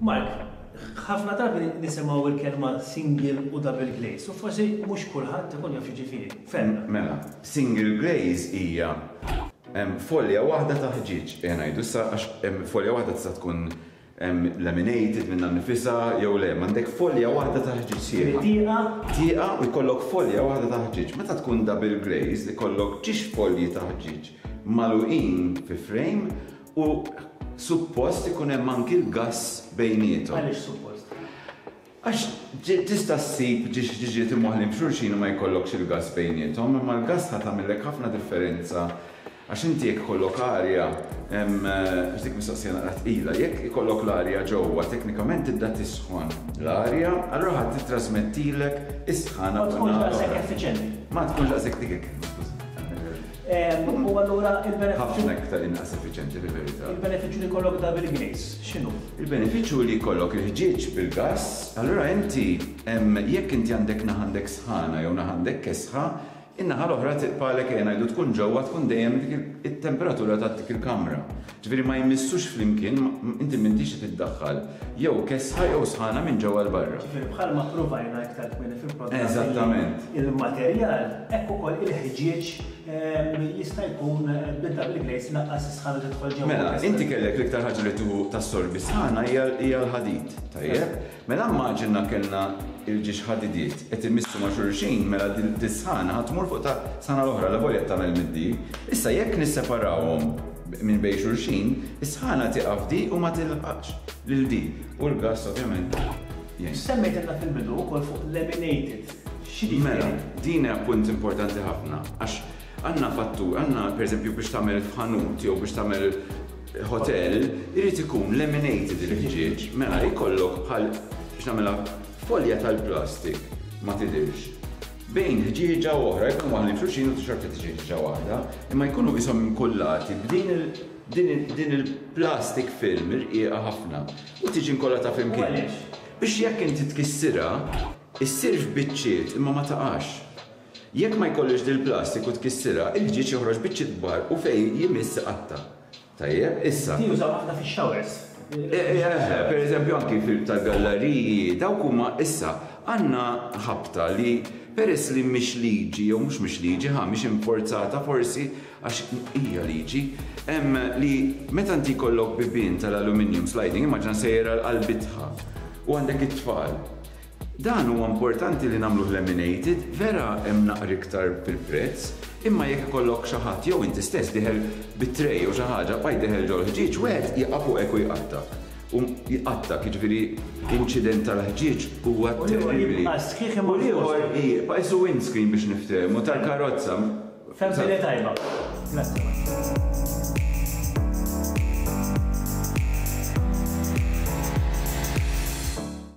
Mark, ħafna drabi nisimgħu l-kelma single u double glaze u forsi mhux kulħadd ikun jaf x'jiġifieri. Fehmna. Mela, single glaze hija folja waħda ta' ħġieġ, ejja ngħidu issa għax folja waħda tista' tkun laminated minnha nnifisha jew le, m'għandek folja waħda ta' ħġieġ sħiħa. Tieqa? Tieqa u jkollok folja waħda ta' ħġieġ. Meta tkun double glaze ikollok ġiex folji ta' ħġieġ magħluqin fi frame U suppost ikun hemm anki l-gass bejniethom. Għaliex suppost? Għax tista' ssib ġiġiet imwaħħlin b'xulxin u ma jkollokx il-gass bejniethom, imma l-gass ħa tagħmillek ħafna differenza għax inti jekk ikollok arja, għax dik mistoqsija naqra tqila, jekk ikollok l-arja ġewwa teknikament tibda tisħon l-arja, allura ħa tittrasmettilek is-sħana fuq naħa l-oħra. Ma tkunx daqshekk effiċjenti. Ma tkunx daqshekk dik hekk, skuża. U allura il-benefiċċju. Ħafna iktar inqas effiċjenti fil-verità. Il-benefiċċju li jkollok double glaze x'inhu? Il-benefiċċju hu li jkollok il-ħġieġ bil-gass, allura inti jekk inti għandek naħa għandek sħana jew naħa għandek kesħa, in-naħa l-oħra tibqagħlek ejja ngħidu tkun ġewwa tkun dejjem dik it-temperatura ta' dik il-kamra. Ġifieri ma jmissux flimkien, inti m'intix qed iddaħħal jew kesħa jew sħana minn ġewwa 'l barra. Ġifieri bħalma pprovajna iktar kmieni fil-programm il-materjal, hekk ukoll il-ħġieġ jista' jkun bidla bil-glejs inaqqas is-sħana li tidħol ġewwa. Mela, inti kellek l-iktar ħaġa li tieħu tassorbi s-sħana hija l-ħadid, tajjeb? Mela mmaġina kellna il-ġiex ħadidiet qed imissu ma' xulxin mela dis-sħana ħa tmur fuq ta' sħana l-oħra lavolja tagħmel mid-di. Issa jekk nisseparawhom minn bejn xulxin, is-sħana tieqaf di u ma tilħaqx lil di u l-gass ovvjament jgħin. Semmejtilna fil-bidu wkoll fuq laminated. X'jiġifieri? Mela, din hija punt importanti ħafna għax Għandna fattur, għandna, pereżempju, biex tagħmel ħanut jew biex tagħmel ħotell, irid ikun laminated il-ħġieġ, mela jkollok bħal, biex nagħmilha, folja tal-plastik, ma tidhirx, bejn ħġieġa u oħra, jkunu waħlin xulxin u xorta tiġi ħġieġa waħda, imma jkunu qishom inkullati b'din il-plastik film irqiqa ħafna u tiġi nkollata flimkien biex jekk inti tkissirha, issir f'biċċiet imma ma taqax. Jekk ma jkollux dil-plastik u tkissirha, il-ħġieġ joħroġ biċċiet kbar u fejn jmiss iqatta'. Tajjeb, issa. Tintuża waħda fix-showers. Eħe, per eżempju anki fil-, tal-galleriji, dawk huma, issa, għandna ħabta li peress li mhix liġi, jew mhux mhix liġi, ħa mhix inforzata forsi, għax hija liġi, hemm li meta inti jkollok bibien tal-aluminium sliding, immaġina sejjer għal qalbitha u għandek it-tfal, Dan huwa importanti li nagħmluh laminated, vera hemm naqr iktar fil-prezz, imma jekk ikollok xi ħadd jew inti stess dieħel bi tray jew xi ħaġa b'għajt dieħel ġol ħġieġ wieħed jaqa' fuqek u jqattgħak. U jqattgħak, jiġifieri inċident tal-ħġieġ huwa terribbli. U l-ieħor jibqa' qisu windscreen biex niftehmu tal-karozza. Fehmtini tajba. Grazzi Massimo.